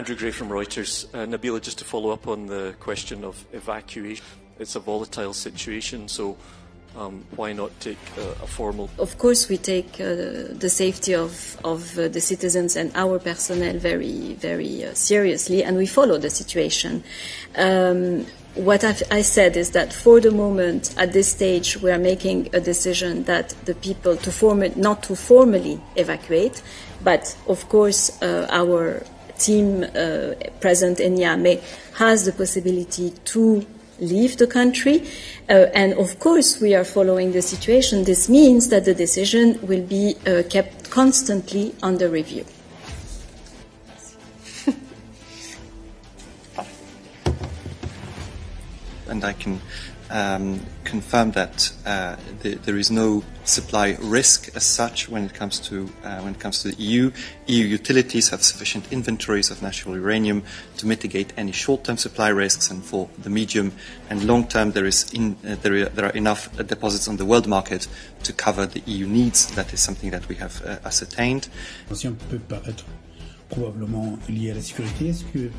Andrew Gray from Reuters. Uh, Nabila, just to follow up on the question of evacuation, it's a volatile situation, so um, why not take a formal? Of course, we take uh, the safety of, of uh, the citizens and our personnel very, very uh, seriously, and we follow the situation. Um, what I've, i said is that for the moment, at this stage, we are making a decision that the people to form not to formally evacuate, but of course, uh, our team uh, present in Niamey has the possibility to leave the country. Uh, and of course, we are following the situation. This means that the decision will be uh, kept constantly under review. And I can um, confirm that uh, the, there is no supply risk as such when it comes to uh, when it comes to the EU. EU utilities have sufficient inventories of natural uranium to mitigate any short-term supply risks, and for the medium and long term, there is in, uh, there, are, there, are, enough deposits on the world market to cover the EU needs. That is something that we have uh, ascertained. probablement lié à la sécurité. Est-ce que